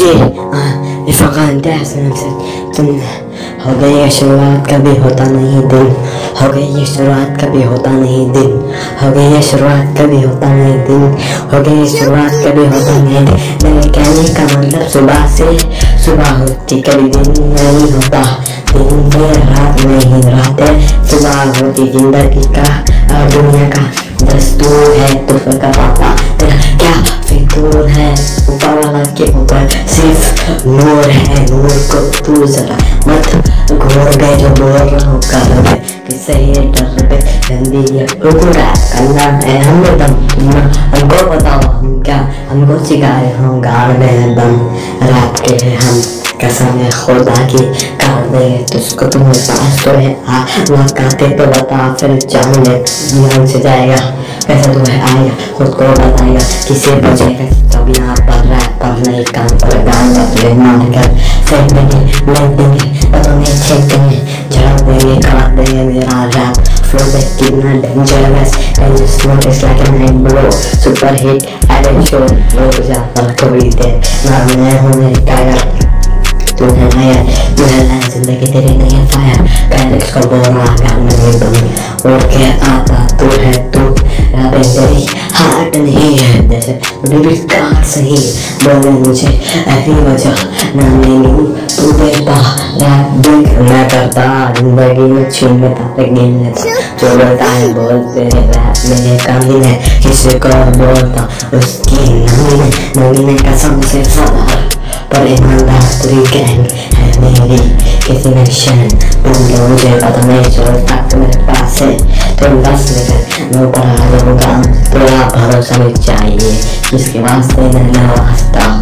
जी। इफ़ान से तुम हो गई ये शुरुआत कभी होता नहीं दिन। हो गई ये शुरुआत कभी होता नहीं दिन। हो गई ये शुरुआत कभी होता नहीं दिन। हो गई ये शुरुआत कभी होता नहीं दिन। कहने का मतलब सुबह से सुबह होती कभी दिन नहीं होता। दिन में रात नहीं, रातें सुबह होती ज़िंदगी का, और दुनिया का दस्तूर है तो का पापा। तेरा ऊपर सिर्फ़ नूर है नूर को तू जरा मत घोर गए जो बोल हूँ कर पे किससे ये डर पे गंदी ये टुकड़ा करना है हमें दम हमको बताओ हम क्या हमको सिखाए हम गाड़ में दम रात के हैं हम। कसम है खुदा की काट दे तुझको तुम्हें पास तो है। आ काटे तो बता, फिर जान ले ध्यान से जाएगा कैसे तुम्हें आएगा, खुद को बताएगा, किसे बचेगा जब यहाँ पर रैप पर नहीं काम पर गान पर मार कर फेंक देंगे लग देंगे पता नहीं छेक देंगे झड़क देंगे काट देंगे, मेरा रैप flow that कितना dangerous and just notice like a mind blow super hit added show लोग कभी दे ना मैं हूँ मेरी तू है नया तू है नया ज़िंदगी तेरी नहीं है फायर कैरेक्स को में नहीं बनी और क्या आता तू है तू राबे तेरी हार्ट नहीं है जैसे डेबिट कार्ड सही बोले मुझे ऐसी वजह ना मेनू तू छीन में तारे गिन लेता जो बोलता है बोलते हैं रैप में ये कमी है किसी को बोलता, उसकी नमी है नमी ने कसम से फरार पर ईमानदार तेरी गैंग है मेरी। किसी ने शन तुम लोग मुझे पता नहीं चलता मेरे पास है। तुम बस लेकर मैं ऊपर आ जाऊँगा। थोड़ा भरोसा भी चाहिए जिसके वास्ते मैं ना वास्ता मैं